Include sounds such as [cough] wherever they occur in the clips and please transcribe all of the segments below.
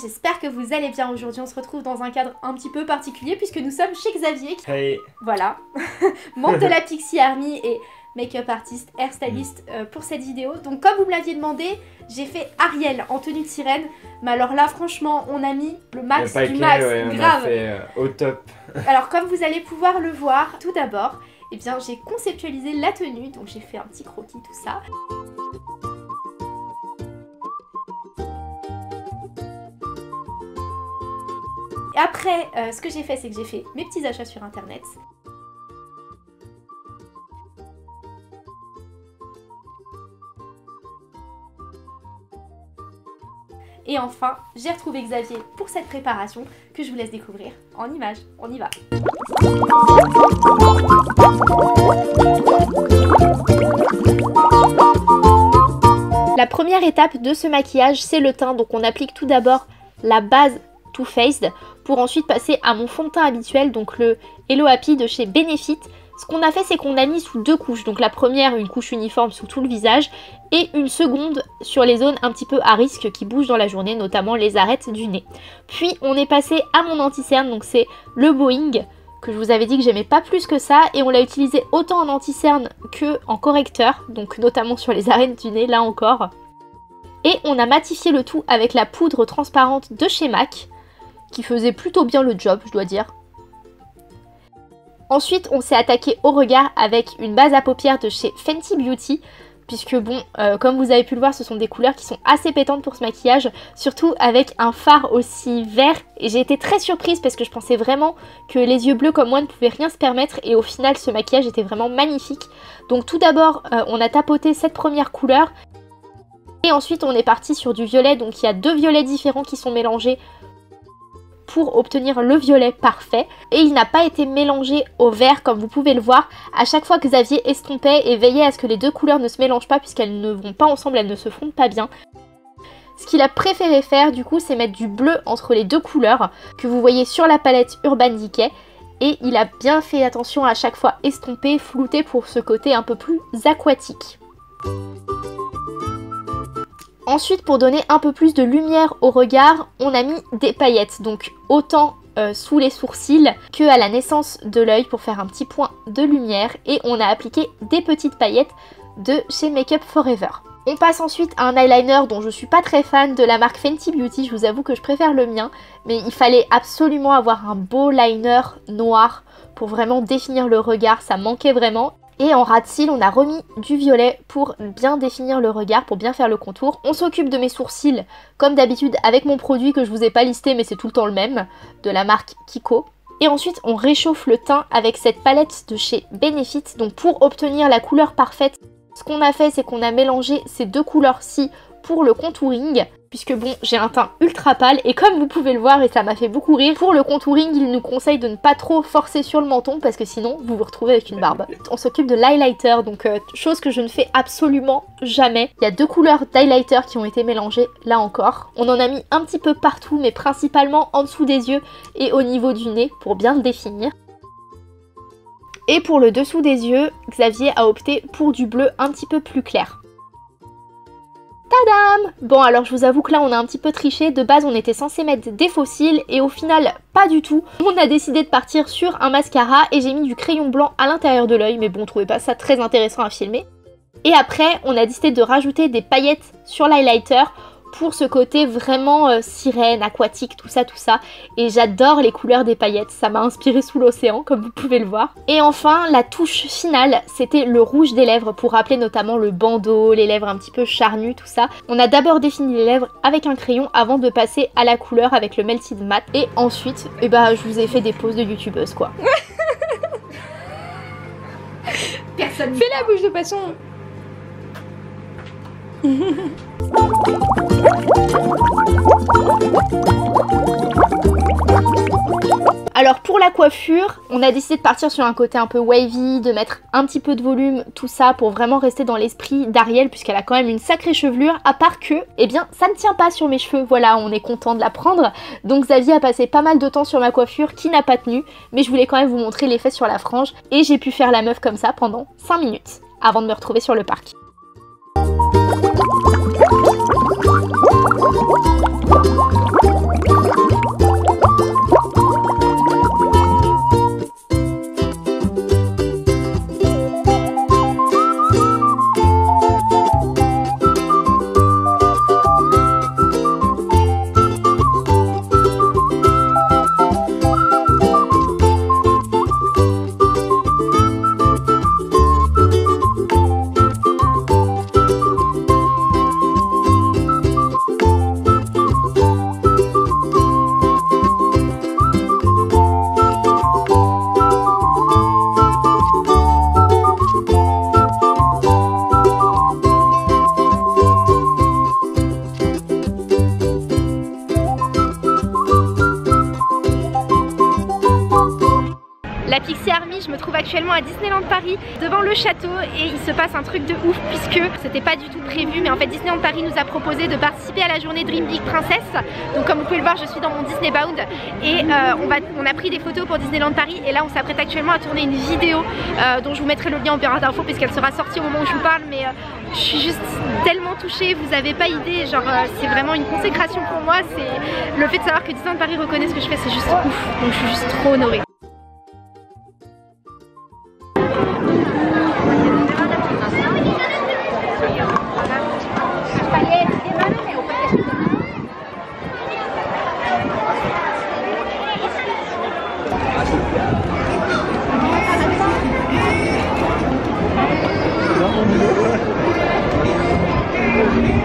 J'espère que vous allez bien aujourd'hui. On se retrouve dans un cadre un petit peu particulier puisque nous sommes chez Xavier. Hey. Voilà, [laughs] membre de la Pixie Army et make-up artiste, hairstyliste euh, pour cette vidéo. Donc comme vous me l'aviez demandé, j'ai fait Ariel en tenue de sirène. Mais alors là, franchement, on a mis le max Le du max, ouais, on a grave. fait euh, au top. [laughs] Alors comme vous allez pouvoir le voir, tout d'abord, eh bien j'ai conceptualisé la tenue, donc j'ai fait un petit croquis, tout ça. Après, euh, ce que j'ai fait, c'est que j'ai fait mes petits achats sur internet. Et enfin, j'ai retrouvé Xavier pour cette préparation que je vous laisse découvrir en images. On y va. La première étape de ce maquillage, c'est le teint. Donc on applique tout d'abord la base Pour ensuite passer à mon fond de teint habituel, donc le Hello Happy de chez Benefit. Ce qu'on a fait, c'est qu'on a mis sous deux couches. Donc la première, une couche uniforme sous tout le visage et une seconde sur les zones un petit peu à risque qui bougent dans la journée, notamment les arêtes du nez. Puis on est passé à mon anti-cerne, donc c'est le Boeing que je vous avais dit que j'aimais pas plus que ça et on l'a utilisé autant en anti-cerne que en correcteur, donc notamment sur les arêtes du nez là encore. Et on a matifié le tout avec la poudre transparente de chez MAC qui faisait plutôt bien le job, je dois dire. Ensuite, on s'est attaqué au regard avec une base à paupières de chez Fenty Beauty puisque bon, euh, comme vous avez pu le voir, ce sont des couleurs qui sont assez pétantes pour ce maquillage, surtout avec un phare aussi vert. Et j'ai été très surprise parce que je pensais vraiment que les yeux bleus comme moi ne pouvaient rien se permettre et au final ce maquillage était vraiment magnifique. Donc tout d'abord, euh, on a tapoté cette première couleur et ensuite on est parti sur du violet, donc il y a deux violets différents qui sont mélangés pour obtenir le violet parfait et il n'a pas été mélangé au vert comme vous pouvez le voir. À chaque fois Xavier estompait et veillait à ce que les deux couleurs ne se mélangent pas puisqu'elles ne vont pas ensemble, elles ne se fondent pas bien. Ce qu'il a préféré faire du coup c'est mettre du bleu entre les deux couleurs que vous voyez sur la palette Urban Decay et il a bien fait attention à chaque fois estomper, flouter pour ce côté un peu plus aquatique. Ensuite, pour donner un peu plus de lumière au regard, on a mis des paillettes. Donc autant euh, sous les sourcils que à la naissance de l'œil pour faire un petit point de lumière. Et on a appliqué des petites paillettes de chez Makeup Forever. On passe ensuite à un eyeliner dont je suis pas très fan de la marque Fenty Beauty. Je vous avoue que je préfère le mien. Mais il fallait absolument avoir un beau liner noir pour vraiment définir le regard. Ça manquait vraiment. Et en ras de cils, on a remis du violet pour bien définir le regard, pour bien faire le contour. On s'occupe de mes sourcils, comme d'habitude, avec mon produit que je vous ai pas listé, mais c'est tout le temps le même, de la marque Kiko. Et ensuite, on réchauffe le teint avec cette palette de chez Benefit. Donc pour obtenir la couleur parfaite, ce qu'on a fait, c'est qu'on a mélangé ces deux couleurs-ci pour le contouring puisque bon j'ai un teint ultra pâle et comme vous pouvez le voir et ça m'a fait beaucoup rire, pour le contouring il nous conseille de ne pas trop forcer sur le menton parce que sinon vous vous retrouvez avec une barbe. On s'occupe de l'highlighter donc euh, chose que je ne fais absolument jamais. Il y a deux couleurs d'highlighter qui ont été mélangées là encore. On en a mis un petit peu partout mais principalement en dessous des yeux et au niveau du nez pour bien le définir. Et pour le dessous des yeux, Xavier a opté pour du bleu un petit peu plus clair. Tadam Bon alors je vous avoue que là on a un petit peu triché, de base on était censé mettre des fossiles et au final pas du tout. On a décidé de partir sur un mascara et j'ai mis du crayon blanc à l'intérieur de l'œil mais bon on trouvait pas ça très intéressant à filmer. Et après on a décidé de rajouter des paillettes sur l'highlighter pour ce côté vraiment euh, sirène, aquatique, tout ça, tout ça. Et j'adore les couleurs des paillettes, ça m'a inspiré sous l'océan, comme vous pouvez le voir. Et enfin, la touche finale, c'était le rouge des lèvres, pour rappeler notamment le bandeau, les lèvres un petit peu charnues, tout ça. On a d'abord défini les lèvres avec un crayon avant de passer à la couleur avec le Melted Matte. Et ensuite, eh ben, je vous ai fait des poses de youtubeuse, quoi. [laughs] Personne Fais la bouche de poisson [laughs] Alors pour la coiffure, on a décidé de partir sur un côté un peu wavy, de mettre un petit peu de volume, tout ça pour vraiment rester dans l'esprit d'Ariel puisqu'elle a quand même une sacrée chevelure, à part que, eh bien, ça ne tient pas sur mes cheveux, voilà, on est content de la prendre. Donc Xavier a passé pas mal de temps sur ma coiffure qui n'a pas tenu, mais je voulais quand même vous montrer l'effet sur la frange et j'ai pu faire la meuf comme ça pendant 5 minutes avant de me retrouver sur le parc. Woo! Je me trouve actuellement à Disneyland Paris devant le château et il se passe un truc de ouf puisque c'était pas du tout prévu mais en fait Disneyland Paris nous a proposé de participer à la journée Dream Big Princess donc comme vous pouvez le voir je suis dans mon Disney Bound et euh, on, va, on a pris des photos pour Disneyland Paris et là on s'apprête actuellement à tourner une vidéo euh, dont je vous mettrai le lien en barre d'infos puisqu'elle sera sortie au moment où je vous parle mais euh, je suis juste tellement touchée, vous avez pas idée, genre c'est vraiment une consécration pour moi, c'est le fait de savoir que Disneyland Paris reconnaît ce que je fais, c'est juste ouf, donc je suis juste trop honorée.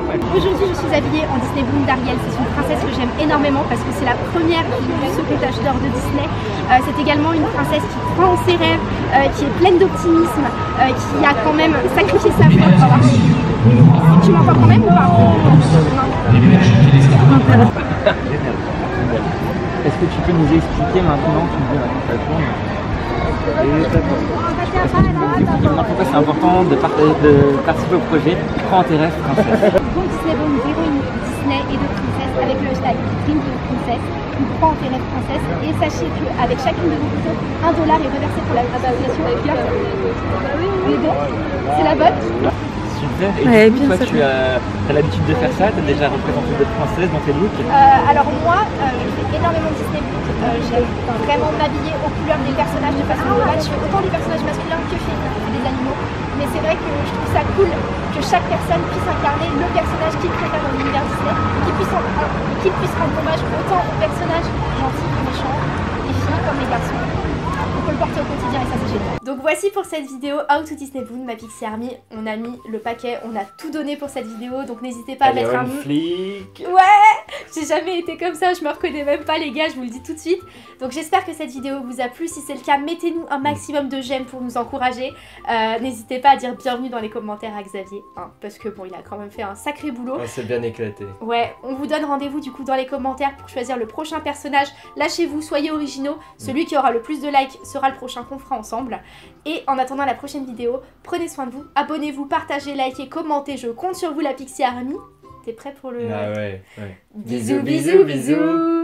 Aujourd'hui, je suis habillée en Disney Bloom d'Ariel. C'est une princesse que j'aime énormément parce que c'est la première qui a ce pétage d'or de Disney. Euh, c'est également une princesse qui croit en ses rêves, euh, qui est pleine d'optimisme, euh, qui a quand même sacrifié sa foi pour avoir. Tu m'entends quand même ou pas? [laughs] Est-ce que tu peux nous expliquer maintenant, tu dis ça tourne, pourquoi c'est important de, participer au projet Prends tes rêves, princesse? Bon Disney Bon héroïne Disney et de princesse avec le hashtag Dream de princesse ou Prends tes rêves princesse. Et sachez qu'avec chacune de vos photos, un dollar est reversé pour la association Les deux C'est la bonne Super. Et du coup, toi, tu as, l'habitude de faire ça Tu as déjà représenté d'autres princesses dans tes looks? Euh, Alors moi, euh, je fais énormément de Disney euh, J'aime vraiment m'habiller aux couleurs des personnages de façon globale. Je fais autant des personnages masculins que féminins, des animaux. Mais c'est vrai que je trouve ça cool que chaque personne puisse incarner le personnage qu'il préfère dans l'univers Disney et qu'il puisse, puisse rendre hommage autant aux personnages gentils que méchants, les filles comme les garçons on peut le porter au quotidien et ça c'est génial. Donc voici pour cette vidéo How to Disney Boon, ma Pixie Army. On a mis le paquet, on a tout donné pour cette vidéo, donc n'hésitez pas à mettre un... flic Ouais J'ai jamais été comme ça, je me reconnais même pas les gars, je vous le dis tout de suite. Donc j'espère que cette vidéo vous a plu, si c'est le cas, mettez-nous un maximum de j'aime pour nous encourager. Euh, n'hésitez pas à dire bienvenue dans les commentaires à Xavier, hein, parce que bon, il a quand même fait un sacré boulot. Ouais, c'est bien éclaté. Ouais, on vous donne rendez-vous du coup dans les commentaires pour choisir le prochain personnage. Lâchez-vous, soyez originaux, celui qui aura le plus de likes sera le prochain qu'on fera ensemble. Et en attendant la prochaine vidéo, prenez soin de vous, abonnez-vous, partagez, likez, commentez, je compte sur vous la Pixie Army. T'es prêt pour le... Ah ouais, ouais. bisous, bisous. bisous.